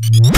Mm-hmm.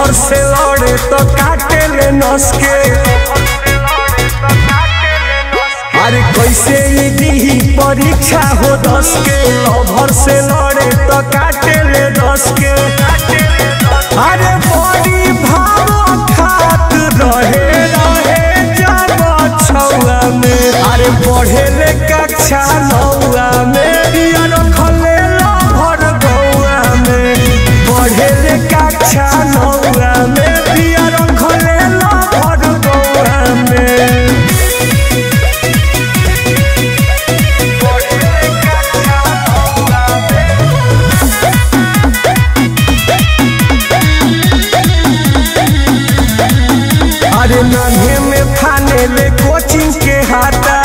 Lover से लड़े तो काटे ले नस के अरे कैसे दी परीक्षा हो दस के लभर से लड़े तो काटे ले दस के अरे बड़ी भाव रहे रहे जब छौआ में। अरे पढ़े कक्षा अरे में थाने ले कोचिंग के हाथा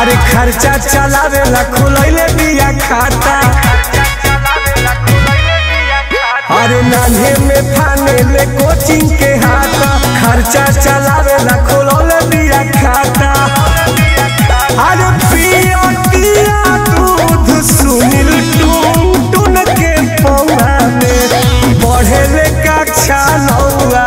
अरे खर्चा चलावे ला खुलैले दिया खाता। अरे नन्हे में थाने ले कोचिंग के हाथा खर्चा चलावे ला खुलौले दिया खाता। कक्षा नौआ